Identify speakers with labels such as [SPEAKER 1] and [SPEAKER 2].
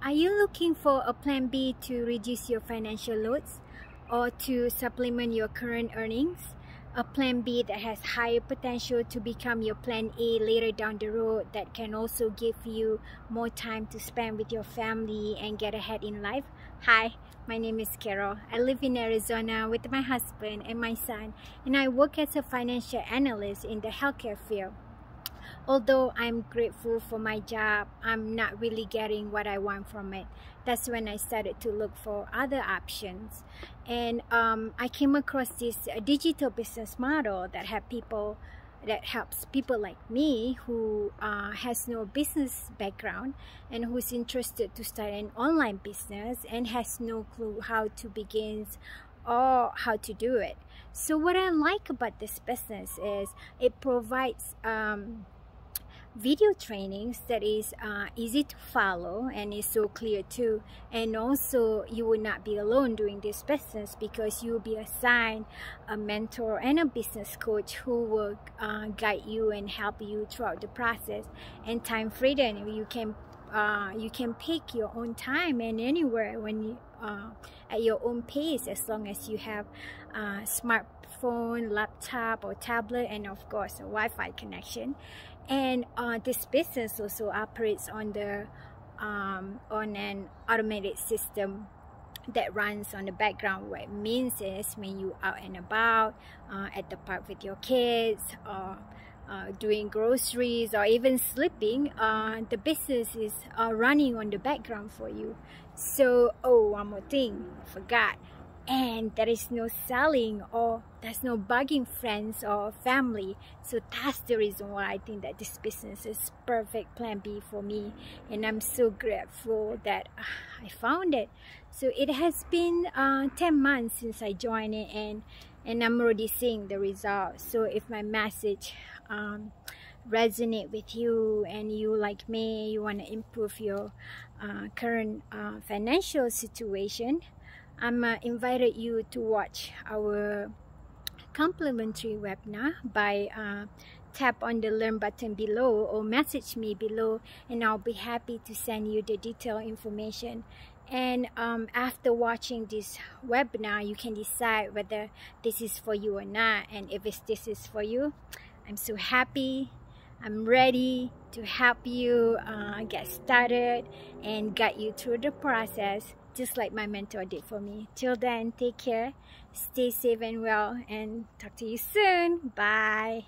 [SPEAKER 1] Are you looking for a plan B to reduce your financial loads or to supplement your current earnings? A plan B that has higher potential to become your plan A later down the road that can also give you more time to spend with your family and get ahead in life? Hi, my name is Carol. I live in Arizona with my husband and my son and I work as a financial analyst in the healthcare field although I'm grateful for my job, I'm not really getting what I want from it. That's when I started to look for other options. And um, I came across this uh, digital business model that have people that helps people like me who uh, has no business background and who's interested to start an online business and has no clue how to begin or how to do it. So what I like about this business is it provides um, video trainings that is uh, easy to follow and is so clear too. And also you will not be alone doing this business because you will be assigned a mentor and a business coach who will uh, guide you and help you throughout the process and time freedom. You can uh, you can pick your own time and anywhere when you uh, at your own pace as long as you have a smartphone laptop or tablet and of course a Wi-Fi connection and uh, this business also operates on the um, on an automated system that runs on the background. What it means is when you out and about uh, at the park with your kids or uh, doing groceries or even sleeping uh, the business is uh, running on the background for you. So oh one more thing forgot and there is no selling or there's no bugging friends or family. So that's the reason why I think that this business is perfect plan B for me. And I'm so grateful that uh, I found it. So it has been uh, 10 months since I joined it and and I'm already seeing the results so if my message um, resonate with you and you like me you want to improve your uh, current uh, financial situation I'm uh, invited you to watch our complimentary webinar by uh, tap on the learn button below or message me below and I'll be happy to send you the detailed information. And um, after watching this webinar you can decide whether this is for you or not. And if this is for you I'm so happy. I'm ready to help you uh, get started and guide you through the process just like my mentor did for me. Till then, take care, stay safe and well, and talk to you soon. Bye.